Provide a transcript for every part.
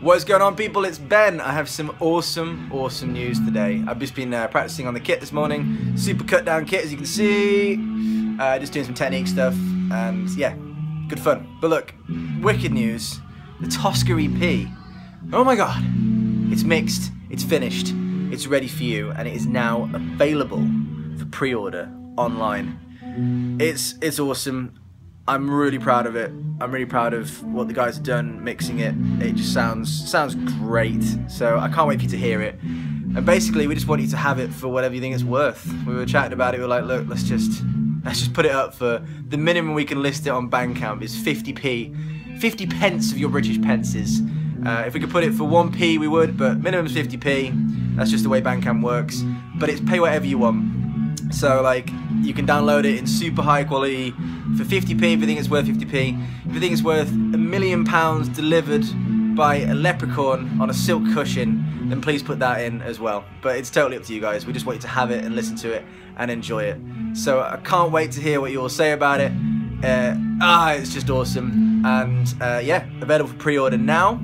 What's going on people? It's Ben. I have some awesome, awesome news today. I've just been uh, practicing on the kit this morning. Super cut down kit as you can see. Uh, just doing some technique stuff and yeah, good fun. But look, wicked news. The Toska EP. Oh my god. It's mixed, it's finished, it's ready for you and it is now available for pre-order online. It's it's awesome. I'm really proud of it. I'm really proud of what the guys have done mixing it. It just sounds sounds great. So I can't wait for you to hear it. And basically, we just want you to have it for whatever you think it's worth. We were chatting about it. We were like, look, let's just let's just put it up for the minimum we can list it on Bandcamp is 50p, 50 pence of your British pences. Uh, if we could put it for 1p, we would, but minimum is 50p. That's just the way Bandcamp works. But it's pay whatever you want. So like you can download it in super high quality for 50p if you think it's worth 50p. If you think it's worth a million pounds delivered by a leprechaun on a silk cushion, then please put that in as well. But it's totally up to you guys. We just want you to have it and listen to it and enjoy it. So I can't wait to hear what you all say about it. Uh, ah, it's just awesome. And uh, yeah, available for pre-order now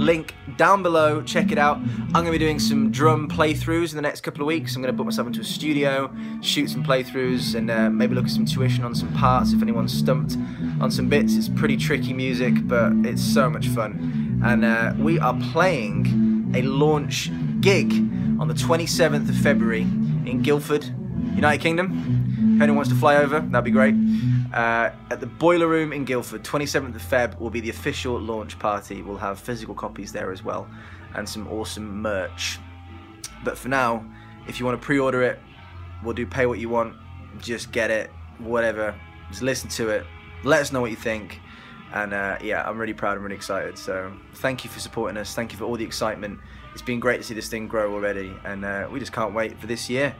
link down below. Check it out. I'm going to be doing some drum playthroughs in the next couple of weeks. I'm going to put myself into a studio, shoot some playthroughs, and uh, maybe look at some tuition on some parts if anyone's stumped on some bits. It's pretty tricky music, but it's so much fun. And uh, we are playing a launch gig on the 27th of February in Guildford, United Kingdom. If anyone wants to fly over, that'd be great. Uh, at the Boiler Room in Guildford, 27th of Feb will be the official launch party. We'll have physical copies there as well and some awesome merch. But for now, if you want to pre-order it, we'll do pay what you want. Just get it, whatever. Just listen to it. Let us know what you think. And uh, yeah, I'm really proud. I'm really excited. So thank you for supporting us. Thank you for all the excitement. It's been great to see this thing grow already. And uh, we just can't wait for this year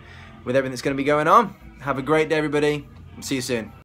with everything that's going to be going on. Have a great day, everybody. See you soon.